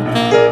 Música